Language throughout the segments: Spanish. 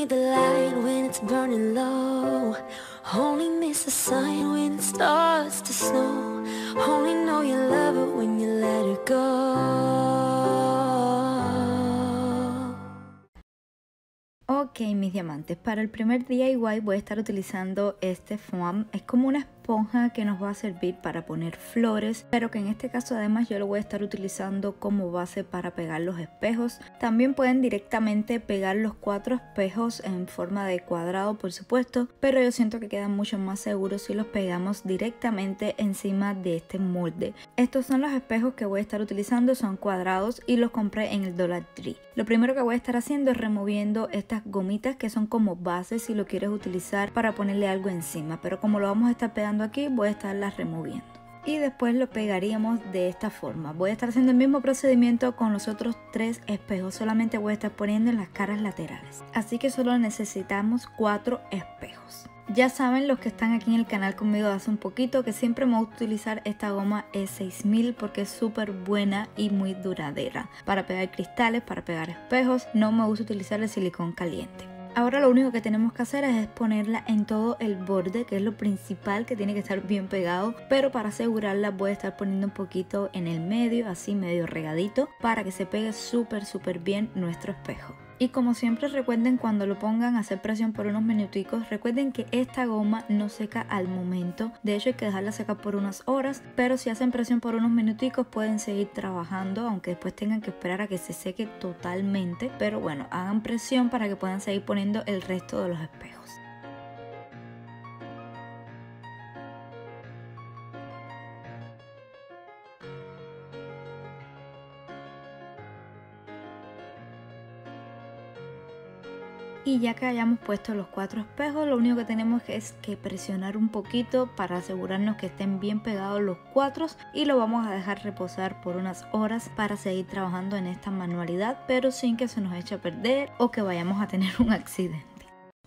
need the light when it's burning low. Only miss the sign when it starts to snow. Only know you love it when you let it go. Ok, mis diamantes, para el primer DIY voy a estar utilizando este foam. Es como una esponja que nos va a servir para poner flores, pero que en este caso además yo lo voy a estar utilizando como base para pegar los espejos. También pueden directamente pegar los cuatro espejos en forma de cuadrado, por supuesto, pero yo siento que quedan mucho más seguros si los pegamos directamente encima de este molde. Estos son los espejos que voy a estar utilizando, son cuadrados y los compré en el Dollar Tree. Lo primero que voy a estar haciendo es removiendo estas gomitas que son como bases si lo quieres utilizar para ponerle algo encima, pero como lo vamos a estar pegando aquí voy a estarlas removiendo y después lo pegaríamos de esta forma. Voy a estar haciendo el mismo procedimiento con los otros tres espejos, solamente voy a estar poniendo en las caras laterales. Así que solo necesitamos cuatro espejos. Ya saben los que están aquí en el canal conmigo hace un poquito que siempre me gusta utilizar esta goma E6000 porque es súper buena y muy duradera. Para pegar cristales, para pegar espejos, no me gusta utilizar el silicón caliente. Ahora lo único que tenemos que hacer es ponerla en todo el borde, que es lo principal que tiene que estar bien pegado, pero para asegurarla voy a estar poniendo un poquito en el medio, así medio regadito, para que se pegue súper súper bien nuestro espejo. Y como siempre recuerden cuando lo pongan a hacer presión por unos minuticos, recuerden que esta goma no seca al momento, de hecho hay que dejarla secar por unas horas, pero si hacen presión por unos minuticos pueden seguir trabajando, aunque después tengan que esperar a que se seque totalmente, pero bueno, hagan presión para que puedan seguir poniendo el resto de los espejos. Y ya que hayamos puesto los cuatro espejos lo único que tenemos es que presionar un poquito para asegurarnos que estén bien pegados los cuatro y lo vamos a dejar reposar por unas horas para seguir trabajando en esta manualidad pero sin que se nos eche a perder o que vayamos a tener un accidente.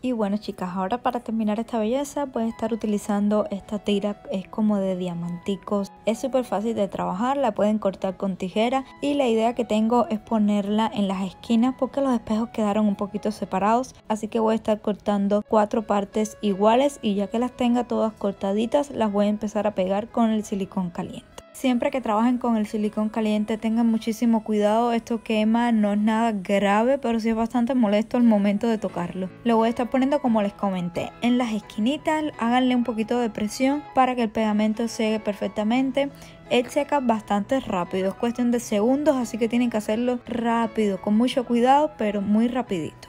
Y bueno chicas, ahora para terminar esta belleza voy a estar utilizando esta tira, es como de diamanticos. Es súper fácil de trabajar, la pueden cortar con tijera y la idea que tengo es ponerla en las esquinas porque los espejos quedaron un poquito separados. Así que voy a estar cortando cuatro partes iguales y ya que las tenga todas cortaditas las voy a empezar a pegar con el silicón caliente. Siempre que trabajen con el silicón caliente tengan muchísimo cuidado, esto quema, no es nada grave, pero sí es bastante molesto al momento de tocarlo. Lo voy a estar poniendo como les comenté, en las esquinitas, háganle un poquito de presión para que el pegamento seque perfectamente. Él seca bastante rápido, es cuestión de segundos, así que tienen que hacerlo rápido, con mucho cuidado, pero muy rapidito.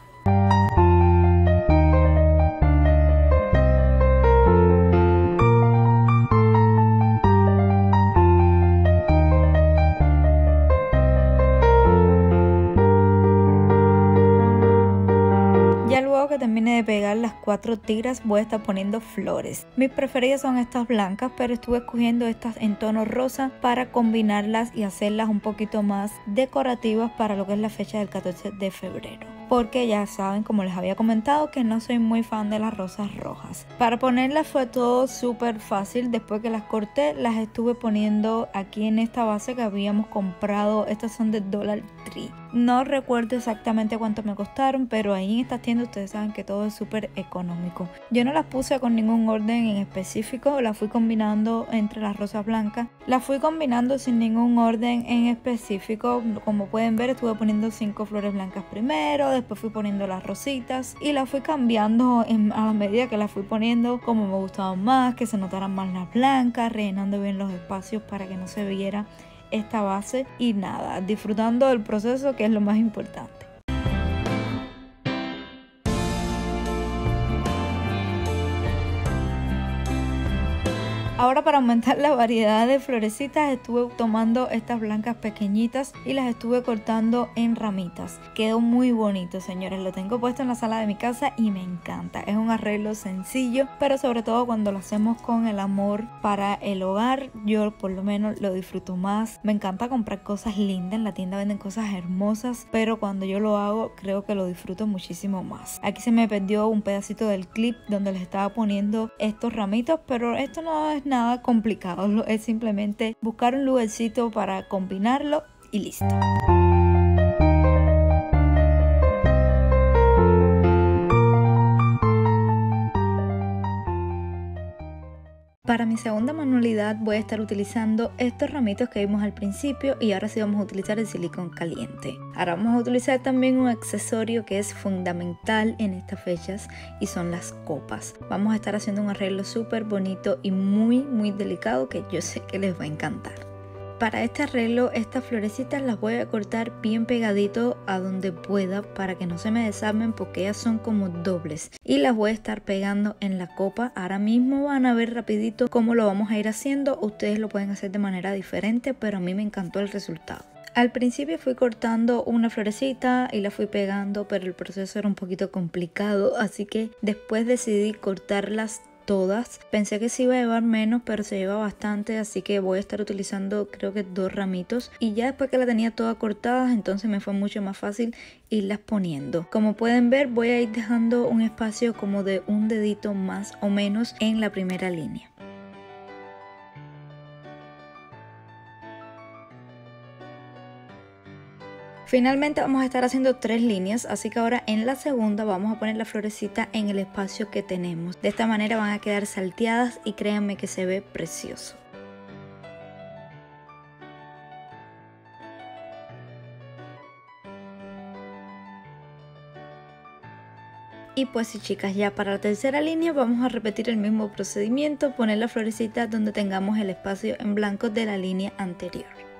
Cuatro tigras voy a estar poniendo flores. Mis preferidas son estas blancas, pero estuve escogiendo estas en tono rosa para combinarlas y hacerlas un poquito más decorativas para lo que es la fecha del 14 de febrero porque ya saben como les había comentado que no soy muy fan de las rosas rojas. Para ponerlas fue todo súper fácil, después que las corté las estuve poniendo aquí en esta base que habíamos comprado, estas son de Dollar Tree. No recuerdo exactamente cuánto me costaron, pero ahí en esta tienda ustedes saben que todo es súper económico. Yo no las puse con ningún orden en específico, las fui combinando entre las rosas blancas. Las fui combinando sin ningún orden en específico, como pueden ver estuve poniendo cinco flores blancas primero, después fui poniendo las rositas y las fui cambiando a medida que las fui poniendo como me gustaban más, que se notaran más las blancas, rellenando bien los espacios para que no se viera esta base y nada, disfrutando del proceso que es lo más importante. Ahora para aumentar la variedad de florecitas estuve tomando estas blancas pequeñitas y las estuve cortando en ramitas. Quedó muy bonito señores, lo tengo puesto en la sala de mi casa y me encanta. Es un arreglo sencillo, pero sobre todo cuando lo hacemos con el amor para el hogar, yo por lo menos lo disfruto más. Me encanta comprar cosas lindas, en la tienda venden cosas hermosas, pero cuando yo lo hago creo que lo disfruto muchísimo más. Aquí se me perdió un pedacito del clip donde les estaba poniendo estos ramitos, pero esto no es nada nada complicado, es simplemente buscar un lugarcito para combinarlo y listo. Para mi segunda manualidad voy a estar utilizando estos ramitos que vimos al principio y ahora sí vamos a utilizar el silicón caliente. Ahora vamos a utilizar también un accesorio que es fundamental en estas fechas y son las copas. Vamos a estar haciendo un arreglo súper bonito y muy muy delicado que yo sé que les va a encantar. Para este arreglo estas florecitas las voy a cortar bien pegadito a donde pueda para que no se me desarmen porque ellas son como dobles y las voy a estar pegando en la copa. Ahora mismo van a ver rapidito cómo lo vamos a ir haciendo. Ustedes lo pueden hacer de manera diferente pero a mí me encantó el resultado. Al principio fui cortando una florecita y la fui pegando, pero el proceso era un poquito complicado, así que después decidí cortarlas todas. Pensé que se iba a llevar menos, pero se lleva bastante, así que voy a estar utilizando creo que dos ramitos. Y ya después que la tenía toda cortada, entonces me fue mucho más fácil irlas poniendo. Como pueden ver, voy a ir dejando un espacio como de un dedito más o menos en la primera línea. Finalmente vamos a estar haciendo tres líneas, así que ahora en la segunda vamos a poner la florecita en el espacio que tenemos. De esta manera van a quedar salteadas y créanme que se ve precioso. Y pues sí chicas, ya para la tercera línea vamos a repetir el mismo procedimiento, poner la florecita donde tengamos el espacio en blanco de la línea anterior.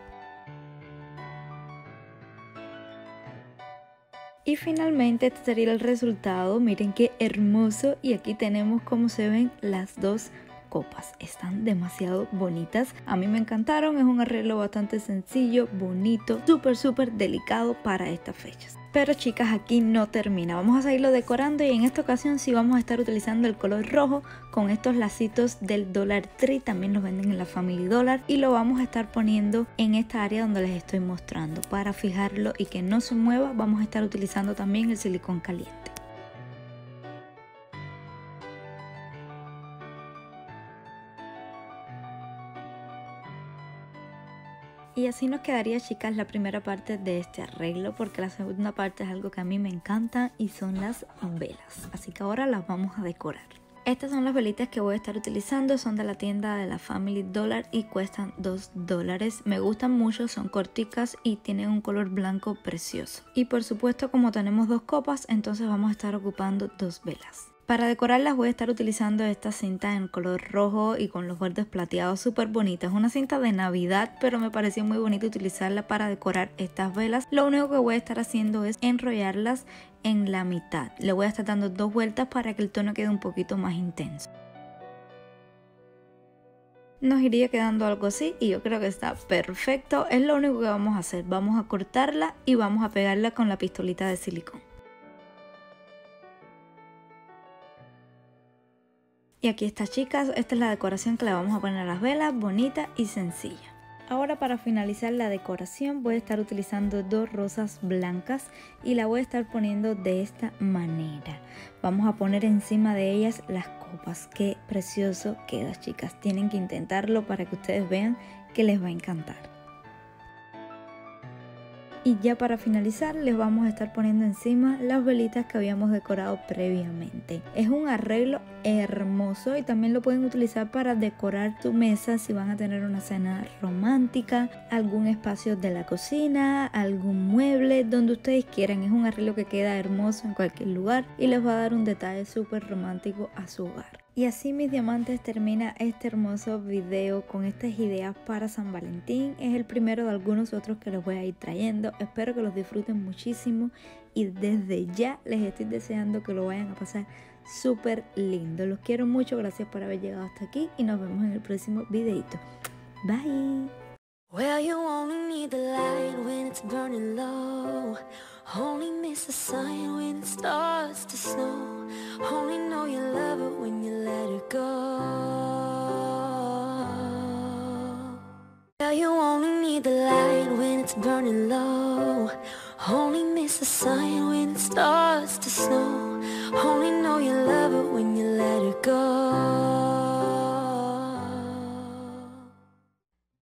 Finalmente este sería el resultado, miren qué hermoso y aquí tenemos como se ven las dos copas. Están demasiado bonitas. A mí me encantaron. Es un arreglo bastante sencillo, bonito, súper, súper delicado para estas fechas. Pero chicas, aquí no termina. Vamos a seguirlo decorando y en esta ocasión sí vamos a estar utilizando el color rojo con estos lacitos del Dollar Tree. También los venden en la Family Dollar y lo vamos a estar poniendo en esta área donde les estoy mostrando. Para fijarlo y que no se mueva, vamos a estar utilizando también el silicón caliente. Y así nos quedaría chicas la primera parte de este arreglo porque la segunda parte es algo que a mí me encanta y son las velas. Así que ahora las vamos a decorar. Estas son las velitas que voy a estar utilizando, son de la tienda de la Family Dollar y cuestan 2 dólares. Me gustan mucho, son corticas y tienen un color blanco precioso. Y por supuesto como tenemos dos copas, entonces vamos a estar ocupando dos velas. Para decorarlas voy a estar utilizando esta cinta en color rojo y con los bordes plateados súper bonitas. Es una cinta de navidad pero me pareció muy bonito utilizarla para decorar estas velas. Lo único que voy a estar haciendo es enrollarlas en la mitad. Le voy a estar dando dos vueltas para que el tono quede un poquito más intenso. Nos iría quedando algo así y yo creo que está perfecto. Es lo único que vamos a hacer. Vamos a cortarla y vamos a pegarla con la pistolita de silicón. Y aquí está chicas, esta es la decoración que le vamos a poner a las velas, bonita y sencilla. Ahora para finalizar la decoración voy a estar utilizando dos rosas blancas y la voy a estar poniendo de esta manera. Vamos a poner encima de ellas las copas. Qué precioso queda chicas. Tienen que intentarlo para que ustedes vean que les va a encantar. Y ya para finalizar les vamos a estar poniendo encima las velitas que habíamos decorado previamente. Es un arreglo hermoso y también lo pueden utilizar para decorar tu mesa si van a tener una cena romántica, algún espacio de la cocina, algún mueble, donde ustedes quieran. Es un arreglo que queda hermoso en cualquier lugar y les va a dar un detalle súper romántico a su hogar. Y así mis diamantes termina este hermoso video con estas ideas para San Valentín. Es el primero de algunos otros que les voy a ir trayendo. Espero que los disfruten muchísimo y desde ya les estoy deseando que lo vayan a pasar súper lindo. Los quiero mucho, gracias por haber llegado hasta aquí y nos vemos en el próximo videito. Bye. Only miss the sun when it starts to snow. Only know you love it when you let it go. Yeah, you only need the light when it's burning low. Only miss the sun